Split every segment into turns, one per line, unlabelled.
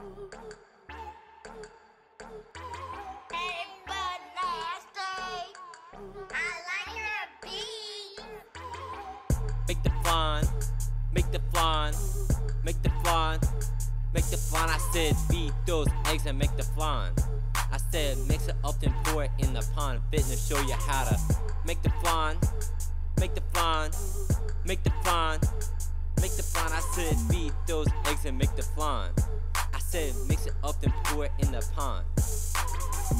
Make the flan, make the flan, make the flan, make the flan. I said beat those eggs and make the flan. I said mix it up then pour it in the pan. Fitness show you how to make the flan, make the flan, make the flan, make the flan. I said beat those eggs and make the flan. Said mix it up then pour it in the pan.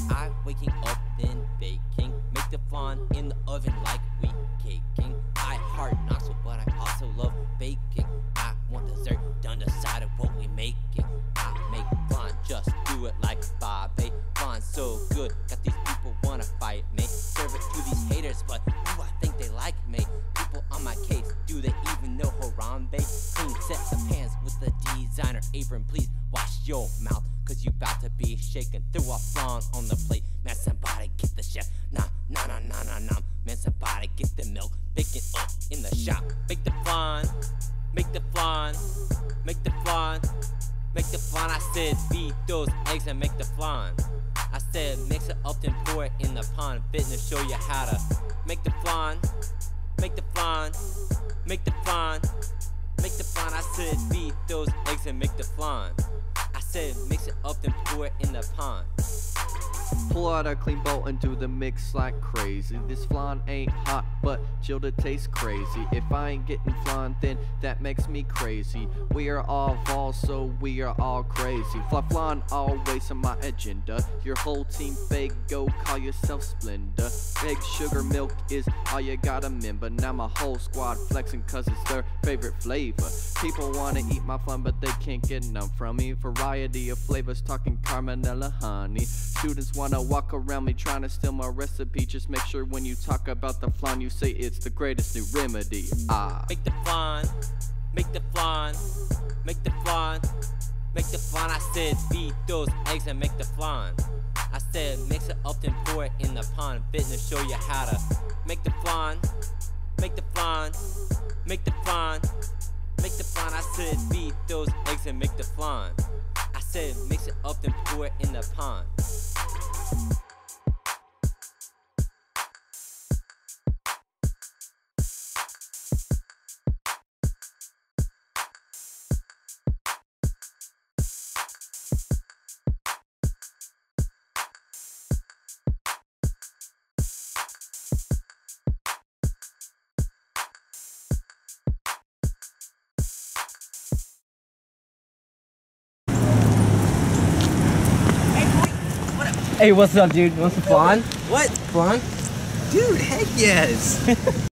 I waking up then baking, make the flan in the oven like we caking. I heart Knoxville, but I also love baking. I want dessert done the side of what we making. I make flan, just do it like Bobby. Flan so good, got these people wanna fight me. Serve it to these haters, but do I think they like me? Apron, please wash your mouth. Cause you bout to be shaken through a flan on the plate. Man, somebody get the chef. Nah, nah, nah, nah, nah, nah. Man, somebody get the milk. Bake it up in the shop. Make the flan. Make the flan. Make the flan. Make the flan. I said beat those eggs and make the flan. I said mix it up and pour it in the pan. Fitness show you how to make the flan. Make the flan. Make the flan. Make the flan. I said beat those eggs and make the flan. I said mix it up then pour it in the pan.
Pull out a clean bowl and do the mix like crazy. This flan ain't hot, but it tastes crazy. If I ain't getting flan, then that makes me crazy. We are all Vol, so we are all crazy. Fly flan always on my agenda. Your whole team fake, go call yourself Splenda. Egg, sugar, milk is all you gotta remember. Now my whole squad flexing cause it's their favorite flavor. People wanna eat my flan, but they can't get none from me. Variety of flavors, talking caramel honey. Students wanna walk around me trying to steal my recipe. Just make sure when you talk about the flan, you say it's the greatest new remedy. Ah.
Make the flan, make the flan, make the flan, make the flan. I said beat those eggs and make the flan. I said mix it up then pour it in the pan. Fitness show you how to make the flan, make the flan, make the flan, make the flan. I said beat those eggs and make the flan. I said mix it up then pour it in the pan.
Hey, what's up, dude? Want some flan?
What?
Flan?
Dude, heck yes.